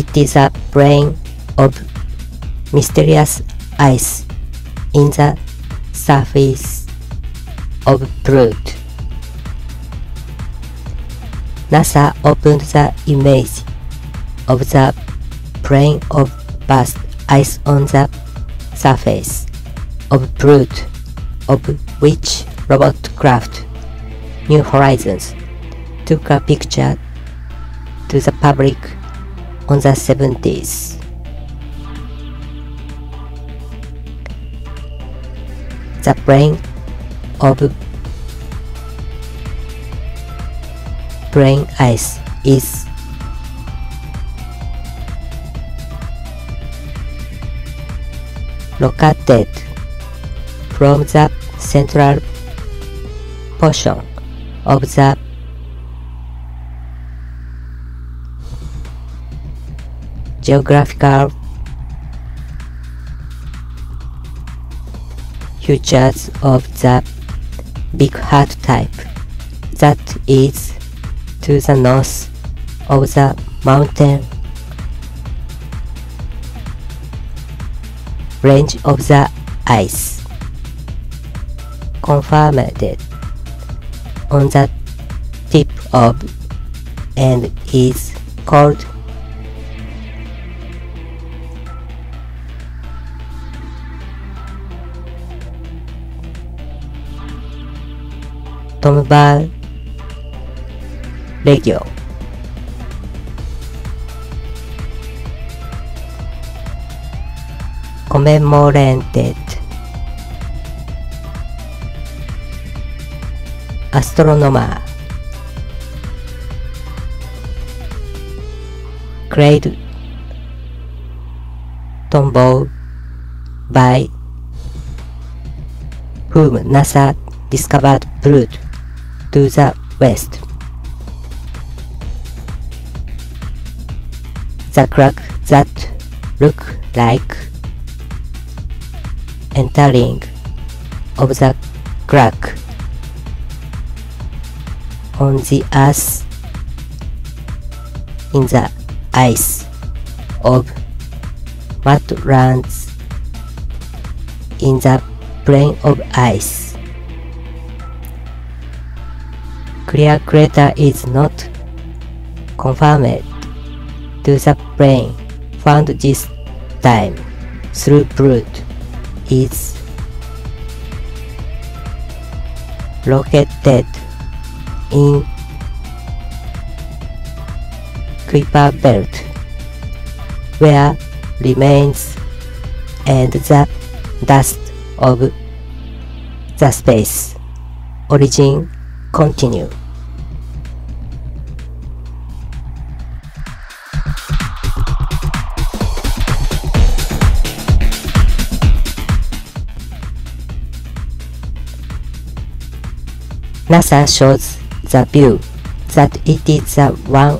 It is a brain of mysterious ice in the surface of Pluto. NASA opened the image of the plain of vast ice on the surface of Pluto, of which robot craft New Horizons took a picture to the public on the 70s. The brain? Of brain ice is. Located from the central portion of the geographical features of the Big Heart type. That is to the north of the mountain. Range of the ice. Confirmed. It on the tip of and is called Tomba Regio. Commemorated Astronomer Craig Tombaugh by whom NASA discovered Pluto to the west. The crack that look like entering. Of the crack. On the earth in the ice. Of wetlands in the plain of ice. Clear crater is not confirmed to the plane found this time through Pluto is located in Kuiper Belt, where remains and the dust of the space origin continue. NASA shows the view that it is the one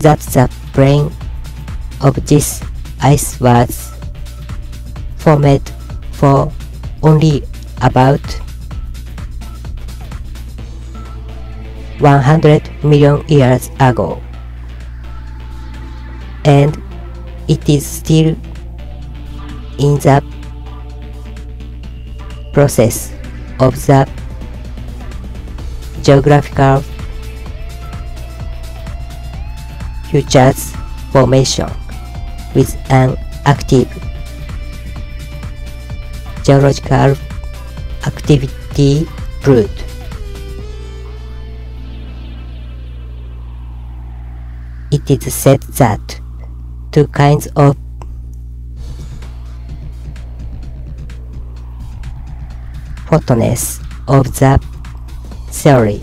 that the brain of this ice was formed for only about 100 million years ago. And it is still in the process of the geographical features formation with an active geological activity root. It is said that two kinds of photoness of the theory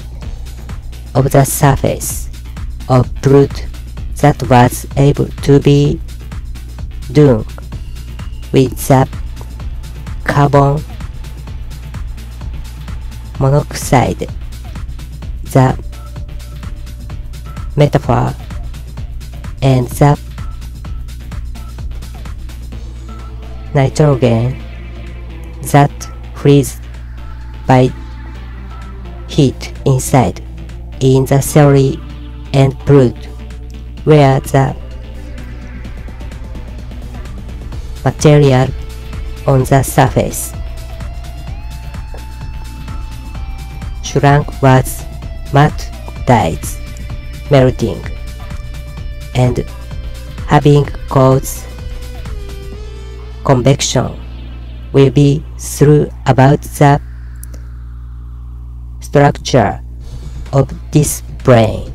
of the surface of Pluto that was able to be done with the carbon monoxide. The metaphor and the nitrogen that freeze by heat inside in the theory and Pluto, where the material on the surface. Shrunk was matte dyes melting and having caused convection will be through about the structure of this brain.